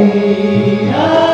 Amen.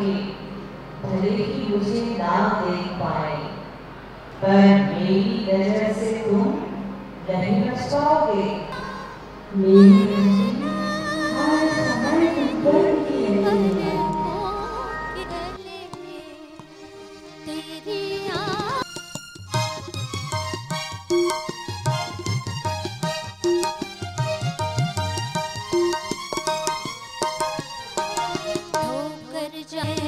के भले ही मुझे ना देख पाए, पर मेरी नज़र से तुम नहीं बच पाओगे। मेरी just